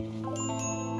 Música